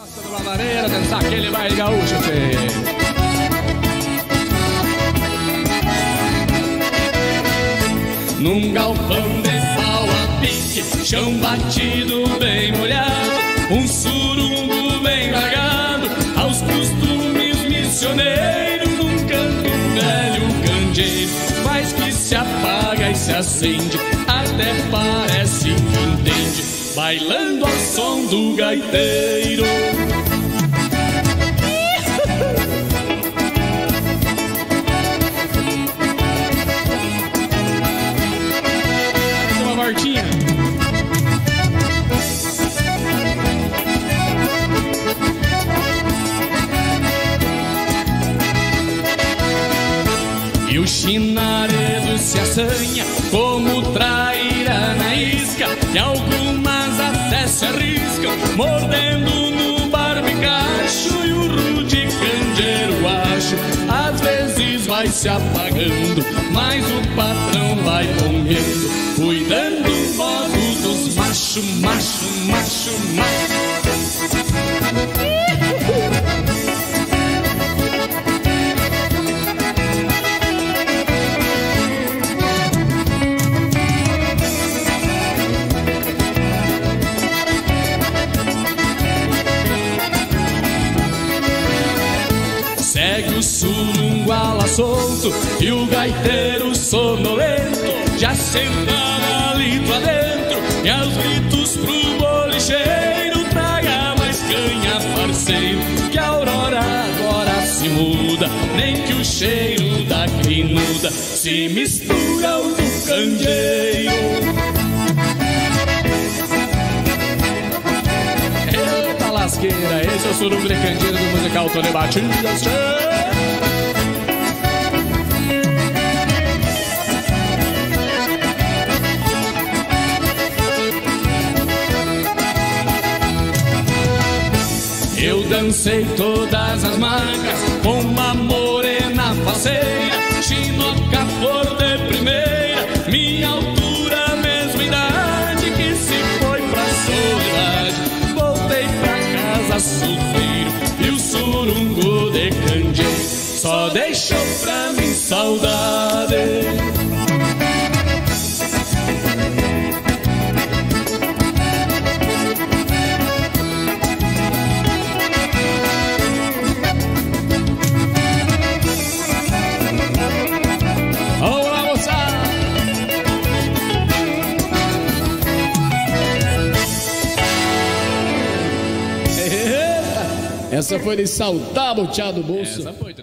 Gosta de uma maneira, dançar aquele baile gaúcho, tchê. Num galpão de pau a pique, chão batido bem molhado, um surungo bem largado, se acende, até parece que entende, bailando ao som do gaiteiro. O chinaredo se assanha como traíra na isca E algumas até se arriscam mordendo no barbicacho E o rude candeeiro acho às vezes vai se apagando Mas o patrão vai comendo Cuidando do modo dos macho, macho, macho, macho Segue o surunguala solto e o gaiteiro sonolento já sentado ali pra dentro. E aos gritos pro bolicheiro traga mais canha parceiro que a aurora agora se muda. Nem que o cheiro da crinuda se mistura ao do candeeiro Eita lasqueira, esse é o candeeiro do musical. Tony Batidas. Eu dancei todas as marcas com uma só deixou Essa foi de saltar, boteado do bolso. Essa foi.